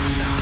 Now.